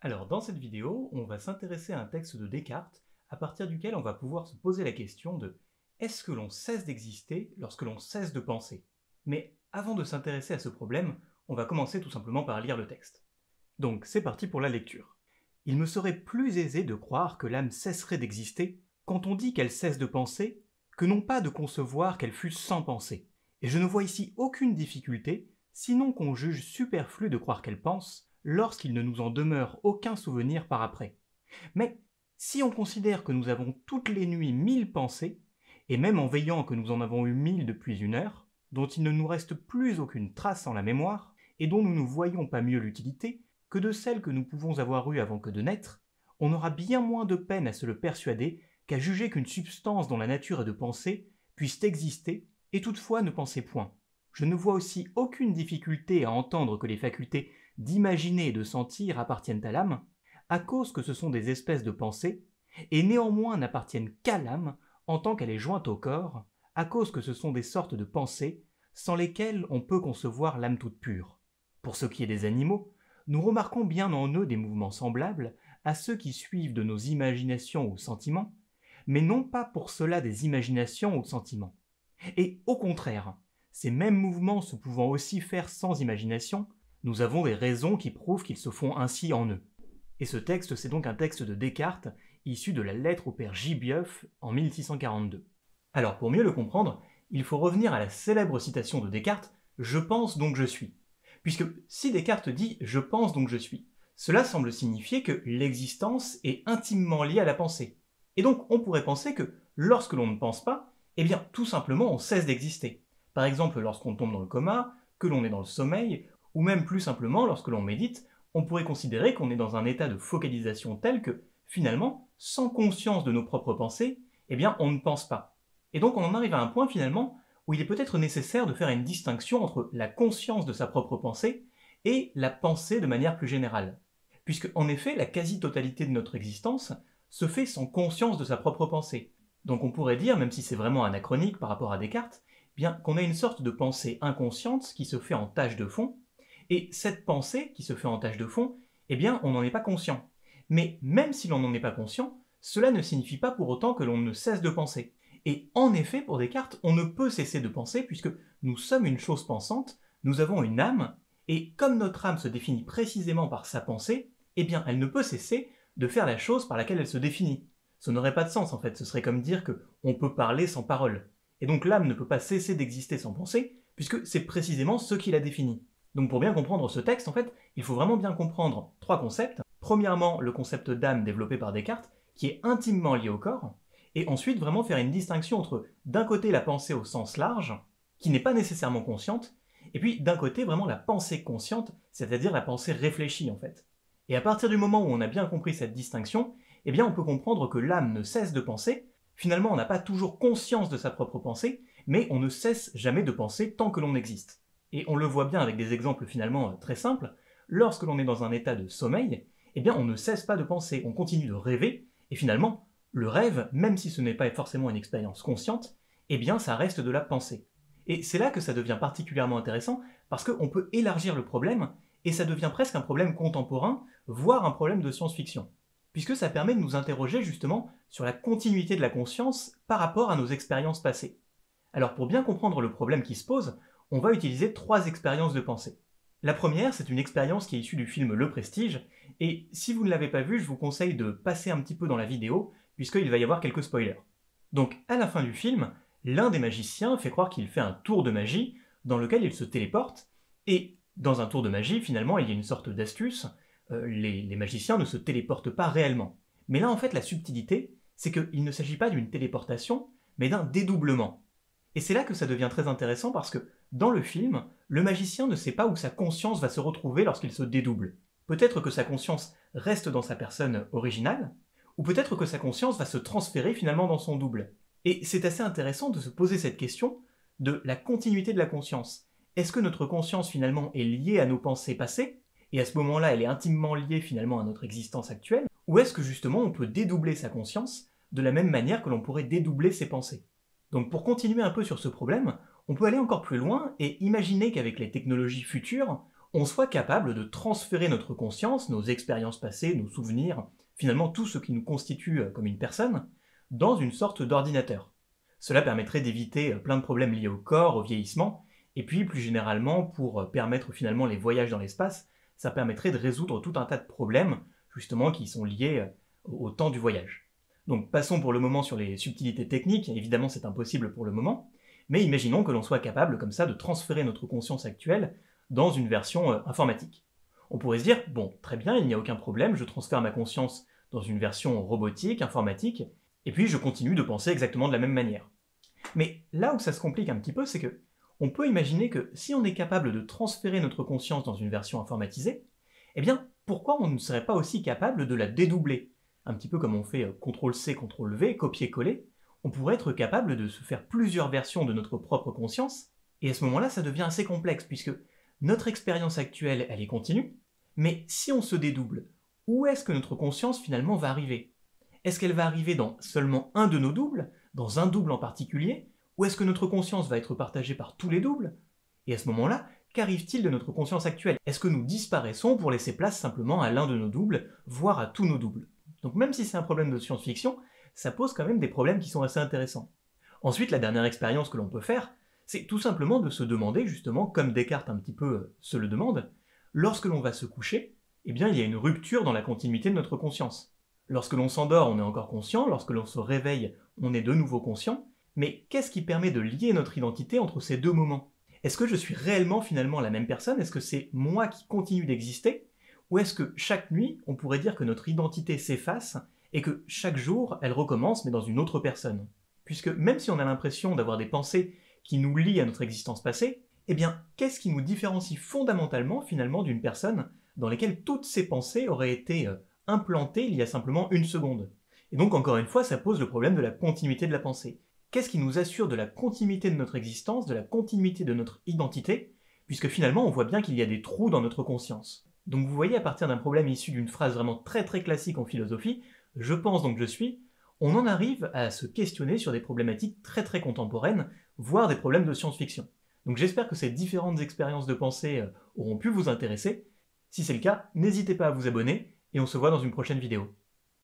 Alors dans cette vidéo, on va s'intéresser à un texte de Descartes à partir duquel on va pouvoir se poser la question de est-ce que l'on cesse d'exister lorsque l'on cesse de penser? Mais avant de s'intéresser à ce problème, on va commencer tout simplement par lire le texte. Donc c'est parti pour la lecture. Il me serait plus aisé de croire que l'âme cesserait d'exister quand on dit qu'elle cesse de penser, que non pas de concevoir qu'elle fût sans penser. Et je ne vois ici aucune difficulté, sinon qu'on juge superflu de croire qu'elle pense, lorsqu'il ne nous en demeure aucun souvenir par après. Mais si on considère que nous avons toutes les nuits mille pensées, et même en veillant que nous en avons eu mille depuis une heure, dont il ne nous reste plus aucune trace en la mémoire, et dont nous ne voyons pas mieux l'utilité que de celles que nous pouvons avoir eues avant que de naître, on aura bien moins de peine à se le persuader qu'à juger qu'une substance dont la nature est de penser puisse exister et toutefois ne penser point. Je ne vois aussi aucune difficulté à entendre que les facultés d'imaginer et de sentir appartiennent à l'âme, à cause que ce sont des espèces de pensées, et néanmoins n'appartiennent qu'à l'âme en tant qu'elle est jointe au corps, à cause que ce sont des sortes de pensées sans lesquelles on peut concevoir l'âme toute pure. Pour ce qui est des animaux, nous remarquons bien en eux des mouvements semblables à ceux qui suivent de nos imaginations ou sentiments, mais non pas pour cela des imaginations ou sentiments. Et au contraire, ces mêmes mouvements se pouvant aussi faire sans imagination, nous avons des raisons qui prouvent qu'ils se font ainsi en eux. Et ce texte, c'est donc un texte de Descartes, issu de la lettre au père Gibieuf en 1642. Alors pour mieux le comprendre, il faut revenir à la célèbre citation de Descartes Je pense donc je suis. Puisque si Descartes dit Je pense donc je suis, cela semble signifier que l'existence est intimement liée à la pensée. Et donc on pourrait penser que lorsque l'on ne pense pas, eh bien tout simplement on cesse d'exister. Par exemple lorsqu'on tombe dans le coma, que l'on est dans le sommeil, ou même plus simplement lorsque l'on médite, on pourrait considérer qu'on est dans un état de focalisation tel que, finalement, sans conscience de nos propres pensées, eh bien on ne pense pas. Et donc on en arrive à un point finalement où il est peut-être nécessaire de faire une distinction entre la conscience de sa propre pensée et la pensée de manière plus générale. Puisque en effet la quasi-totalité de notre existence se fait sans conscience de sa propre pensée. Donc on pourrait dire, même si c'est vraiment anachronique par rapport à Descartes, bien qu'on a une sorte de pensée inconsciente qui se fait en tâche de fond, et cette pensée qui se fait en tâche de fond, eh bien on n'en est pas conscient. Mais même si l'on n'en est pas conscient, cela ne signifie pas pour autant que l'on ne cesse de penser. Et en effet, pour Descartes, on ne peut cesser de penser puisque nous sommes une chose pensante, nous avons une âme, et comme notre âme se définit précisément par sa pensée, eh bien elle ne peut cesser de faire la chose par laquelle elle se définit. Ce n'aurait pas de sens en fait, ce serait comme dire que on peut parler sans parole. Et donc l'âme ne peut pas cesser d'exister sans penser, puisque c'est précisément ce qui la définit. Donc pour bien comprendre ce texte, en fait, il faut vraiment bien comprendre trois concepts. Premièrement, le concept d'âme développé par Descartes, qui est intimement lié au corps, et ensuite vraiment faire une distinction entre d'un côté la pensée au sens large, qui n'est pas nécessairement consciente, et puis d'un côté vraiment la pensée consciente, c'est-à-dire la pensée réfléchie en fait. Et à partir du moment où on a bien compris cette distinction, eh bien on peut comprendre que l'âme ne cesse de penser, finalement on n'a pas toujours conscience de sa propre pensée, mais on ne cesse jamais de penser tant que l'on existe. Et on le voit bien avec des exemples finalement euh, très simples, lorsque l'on est dans un état de sommeil, eh bien on ne cesse pas de penser, on continue de rêver, et finalement, le rêve, même si ce n'est pas forcément une expérience consciente, eh bien ça reste de la pensée. Et c'est là que ça devient particulièrement intéressant, parce qu'on peut élargir le problème, et ça devient presque un problème contemporain, voire un problème de science-fiction. Puisque ça permet de nous interroger justement sur la continuité de la conscience par rapport à nos expériences passées. Alors pour bien comprendre le problème qui se pose, on va utiliser trois expériences de pensée. La première, c'est une expérience qui est issue du film Le Prestige, et si vous ne l'avez pas vu, je vous conseille de passer un petit peu dans la vidéo, puisqu'il va y avoir quelques spoilers. Donc, à la fin du film, l'un des magiciens fait croire qu'il fait un tour de magie, dans lequel il se téléporte, et dans un tour de magie, finalement, il y a une sorte d'astuce, euh, les, les magiciens ne se téléportent pas réellement. Mais là, en fait, la subtilité, c'est qu'il ne s'agit pas d'une téléportation, mais d'un dédoublement. Et c'est là que ça devient très intéressant parce que dans le film, le magicien ne sait pas où sa conscience va se retrouver lorsqu'il se dédouble. Peut-être que sa conscience reste dans sa personne originale, ou peut-être que sa conscience va se transférer finalement dans son double. Et c'est assez intéressant de se poser cette question de la continuité de la conscience. Est-ce que notre conscience finalement est liée à nos pensées passées, et à ce moment-là elle est intimement liée finalement à notre existence actuelle, ou est-ce que justement on peut dédoubler sa conscience de la même manière que l'on pourrait dédoubler ses pensées? Donc pour continuer un peu sur ce problème, on peut aller encore plus loin et imaginer qu'avec les technologies futures, on soit capable de transférer notre conscience, nos expériences passées, nos souvenirs, finalement tout ce qui nous constitue euh, comme une personne, dans une sorte d'ordinateur. Cela permettrait d'éviter euh, plein de problèmes liés au corps, au vieillissement, et puis plus généralement pour euh, permettre finalement les voyages dans l'espace, ça permettrait de résoudre tout un tas de problèmes justement qui sont liés au temps du voyage. Donc passons pour le moment sur les subtilités techniques, évidemment c'est impossible pour le moment, mais imaginons que l'on soit capable comme ça de transférer notre conscience actuelle dans une version euh, informatique. On pourrait se dire, bon, très bien, il n'y a aucun problème, je transfère ma conscience dans une version robotique, informatique, et puis je continue de penser exactement de la même manière. Mais là où ça se complique un petit peu, c'est que on peut imaginer que si on est capable de transférer notre conscience dans une version informatisée, eh bien, pourquoi on ne serait pas aussi capable de la dédoubler? Un petit peu comme on fait euh, CTRL-C, CTRL-V, copier-coller, on pourrait être capable de se faire plusieurs versions de notre propre conscience, et à ce moment-là, ça devient assez complexe, puisque notre expérience actuelle, elle est continue, mais si on se dédouble, où est-ce que notre conscience finalement va arriver? Est-ce qu'elle va arriver dans seulement un de nos doubles, dans un double en particulier, ou est-ce que notre conscience va être partagée par tous les doubles? Et à ce moment-là, qu'arrive-t-il de notre conscience actuelle? Est-ce que nous disparaissons pour laisser place simplement à l'un de nos doubles, voire à tous nos doubles? Donc même si c'est un problème de science-fiction, ça pose quand même des problèmes qui sont assez intéressants. Ensuite, la dernière expérience que l'on peut faire, c'est tout simplement de se demander, justement, comme Descartes un petit peu euh, se le demande, lorsque l'on va se coucher, eh bien il y a une rupture dans la continuité de notre conscience. Lorsque l'on s'endort, on est encore conscient, lorsque l'on se réveille, on est de nouveau conscient, mais qu'est-ce qui permet de lier notre identité entre ces deux moments? Est-ce que je suis réellement finalement la même personne? Est-ce que c'est moi qui continue d'exister? Ou est-ce que chaque nuit, on pourrait dire que notre identité s'efface et que chaque jour, elle recommence mais dans une autre personne? Puisque même si on a l'impression d'avoir des pensées qui nous lie à notre existence passée, eh bien, qu'est-ce qui nous différencie fondamentalement finalement d'une personne dans laquelle toutes ces pensées auraient été euh, implantées il y a simplement une seconde? Et donc, encore une fois, ça pose le problème de la continuité de la pensée. Qu'est-ce qui nous assure de la continuité de notre existence, de la continuité de notre identité, puisque finalement on voit bien qu'il y a des trous dans notre conscience. Donc vous voyez, à partir d'un problème issu d'une phrase vraiment très très classique en philosophie, je pense donc je suis, on en arrive à se questionner sur des problématiques très très contemporaines voire des problèmes de science-fiction. Donc j'espère que ces différentes expériences de pensée euh, auront pu vous intéresser. Si c'est le cas, n'hésitez pas à vous abonner et on se voit dans une prochaine vidéo.